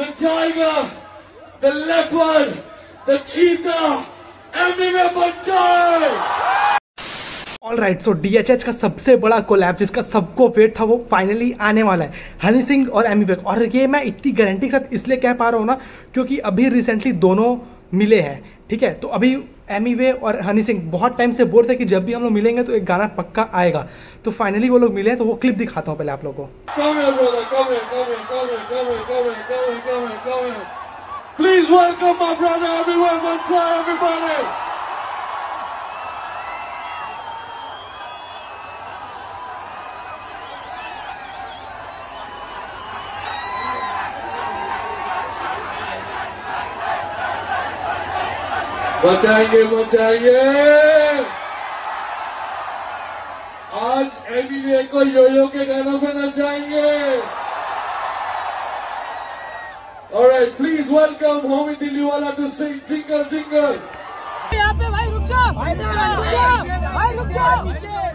The tiger, the leopard, the cheetah, everywhere but die! All right so DHH का सबसे बड़ा collab जिसका सबको वेट था वो फाइनली आने वाला है। हनी सिंह और एमी वेक और ये मैं इतनी गारंटी के साथ इसलिए कह पा रहा हूँ ना क्योंकि अभी रिसेंटली दोनों मिले हैं। ठीक है? तो अभी एमी वे और हनी सिंह बहुत टाइम से बोर थे कि जब भी हम लोग मिलेंगे तो एक गाना पक्का आएगा। तो फाइनली वो लोग मिले तो वो क्लिप दिखाता हूँ पहले आप लोगों को। Come here, बचाएँगे बचाएँगे आज एबीवे को योयो के गानों पे नचाएँगे Alright, please welcome Homi Diliwala to sing Jingle Jingle. यहाँ पे भाई रुक जाओ। भाई रुक जाओ। भाई रुक जाओ।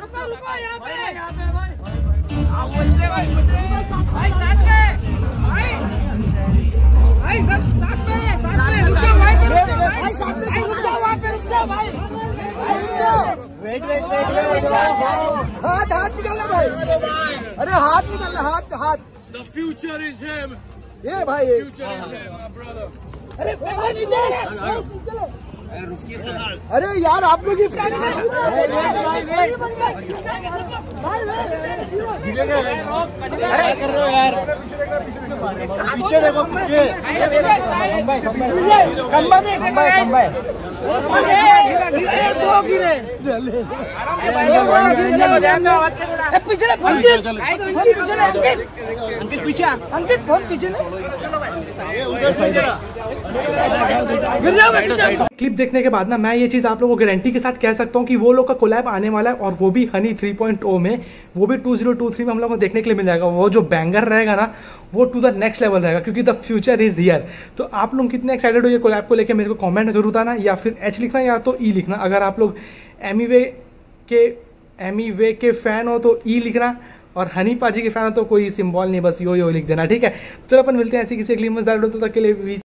रुको रुको यहाँ पे। यहाँ पे भाई भाई साथ में जाओ वेट वेट वेट हाथ हाथ निकालना भाई। अरे हाथ निकालना हाथ हाथ। द फ्यूचर इज़ हिम ये भाई Future is him, my brother. अरे भाई नीचे। रुकिए अरे यार आप लोग ही अरे कर रहे हो यार। पीछे देखो पीछे। खंबा दे खंबा खंबा दो गिरे पीछे अंकित अंकित पीछे अंकित अंकित पीछे अंकित फ़ोन पीछे जाओ क्लिप देखने के बाद ना मैं ये चीज़ आप लोगों को गारंटी के साथ कह सकता हूँ कि वो लोग का कोलैब आने वाला है और वो भी हनी 3.0 में, वो भी 2023 में हम लोग को देखने के लिए मिल जाएगा। वो जो बैंगर रहेगा ना, वो टू द नेक्स्ट लेवल रहेगा, क्योंकि द फ्यूचर इज़ हियर तो आप लोग कितने एक्साइटेड हो ये कोलैब को लेकर मेरे को कॉमेंट ज़रूर बताना, या फिर एच लिखना या तो ई लिखना। अगर आप लोग एमी के एमी के फ़ैन हो तो ई लिखना, और हनी पाजी के फ़ैन हो तो कोई सिंबल नहीं, बस यो यो लिख देना, ठीक है? चलो अपन मिलते हैं ऐसी किसी अगली मज़ेदार तक के लिए